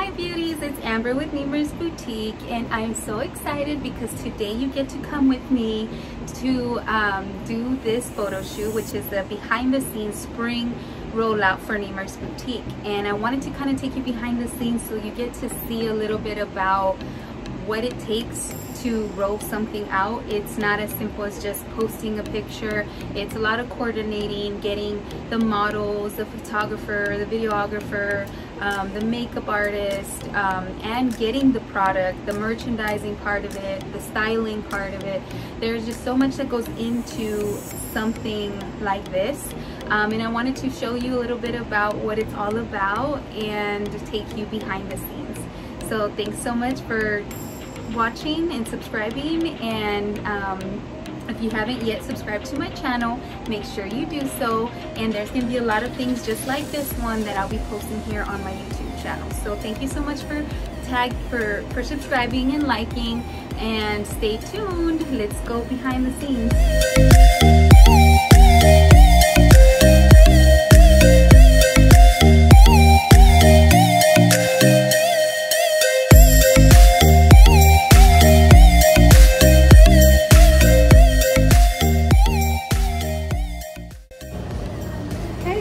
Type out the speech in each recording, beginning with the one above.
Hi beauties, it's Amber with Nemers Boutique and I'm so excited because today you get to come with me to um, do this photo shoot which is the behind the scenes spring rollout for Nemers Boutique and I wanted to kind of take you behind the scenes so you get to see a little bit about what it takes to roll something out. It's not as simple as just posting a picture. It's a lot of coordinating, getting the models, the photographer, the videographer, um, the makeup artist, um, and getting the product, the merchandising part of it, the styling part of it. There's just so much that goes into something like this. Um, and I wanted to show you a little bit about what it's all about and take you behind the scenes. So thanks so much for watching and subscribing and um, if you haven't yet subscribed to my channel make sure you do so. And there's gonna be a lot of things just like this one that I'll be posting here on my YouTube channel. So thank you so much for tag for for subscribing and liking. And stay tuned. Let's go behind the scenes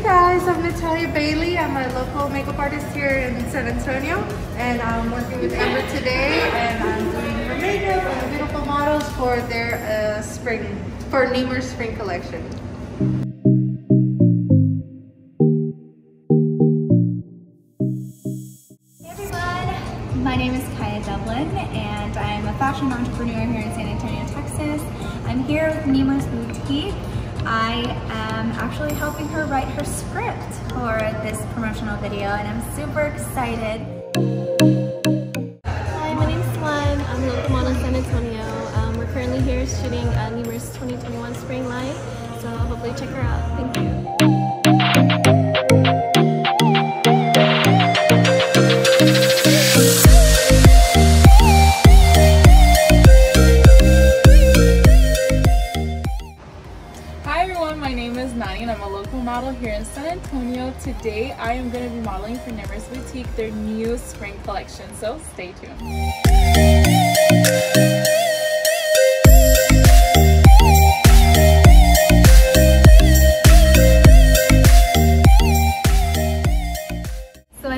guys, I'm Natalia Bailey. I'm a local makeup artist here in San Antonio and I'm working with Amber today and I'm doing her makeup the beautiful models for their uh, spring, for Nemers spring collection. Hey everyone, my name is Kaya Dublin and I'm a fashion entrepreneur here in San Antonio, Texas. I'm here with Nemers Boutique. I am actually helping her write her script for this promotional video and I'm super excited. Hi, my name is Tuanh. I'm local model San Antonio. Um, we're currently here shooting uh, Nemers 2021 spring line, so hopefully check her out. Thank you. Hi everyone, my name is Nani and I'm a local model here in San Antonio. Today I am going to be modeling for Nemers Boutique, their new spring collection, so stay tuned.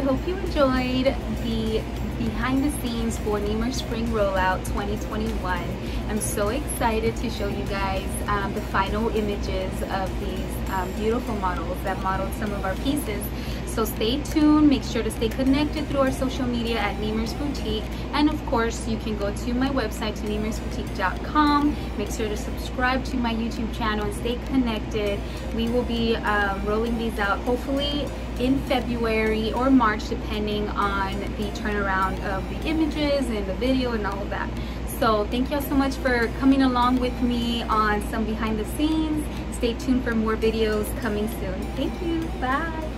I hope you enjoyed the behind the scenes for Nemer Spring Rollout 2021. I'm so excited to show you guys um, the final images of these um, beautiful models that modeled some of our pieces. So stay tuned, make sure to stay connected through our social media at Nemers Boutique. And of course, you can go to my website, to nemersboutique.com. Make sure to subscribe to my YouTube channel and stay connected. We will be um, rolling these out hopefully in February or March, depending on the turnaround of the images and the video and all of that. So thank y'all so much for coming along with me on some behind the scenes. Stay tuned for more videos coming soon. Thank you. Bye.